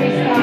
praise God.